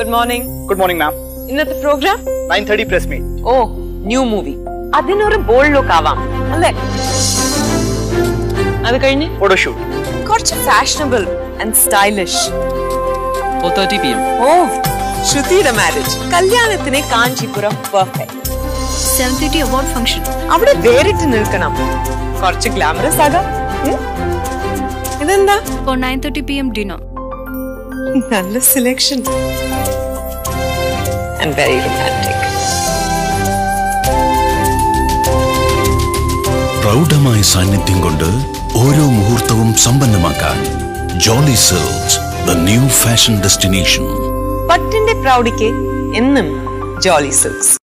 Good morning good morning ma'am ഇന്നത്തെ program nine thirty press meet oh new movie അതിനൊരു bold look ആവാം അല്ലേ? അത് കഴിഞ്ഞ്? ഫോട്ടോഷൂട്ട് കുറച്ച് ഫാഷനബിൾ ആൻഡ് സ്റ്റൈലിഷ് 4:30 p.m. ഓ ശ്രുതിയുടെ മാരേജ് കല്യാണത്തിന് കാഞ്ചീപുരം പെർഫെക്റ്റ് 7:30 അവാർഡ് ഫംഗ്ഷൻ അവിടെ വേറിട്ട് നിൽക്കണം. കുറച്ച് ഗ്ലാമറസ് ആകാം. ഇതെന്താ? Four 9:30 p.m. ഡിന്നർ നല്ല സെലക്ഷൻ ആൻഡ് very romantic. പ്രൗഢമായ സാന്നിധ്യം കൊണ്ട് ഓരോ മുഹൂർത്തവും സമ്പന്നമാക്കാൻ Jolly silks the new fashion destination പട്ടിന്റെ പ്രൗഢിക്ക് എന്നും ജോളി സിൽക്സ്